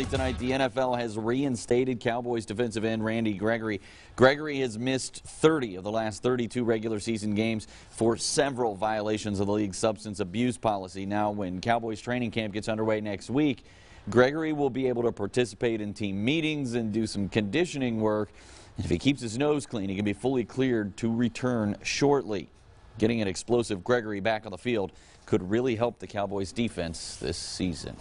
early tonight, the NFL has reinstated Cowboys defensive end Randy Gregory. Gregory has missed 30 of the last 32 regular season games for several violations of the league's substance abuse policy. Now, when Cowboys training camp gets underway next week, Gregory will be able to participate in team meetings and do some conditioning work. If he keeps his nose clean, he can be fully cleared to return shortly. Getting an explosive Gregory back on the field could really help the Cowboys defense this season.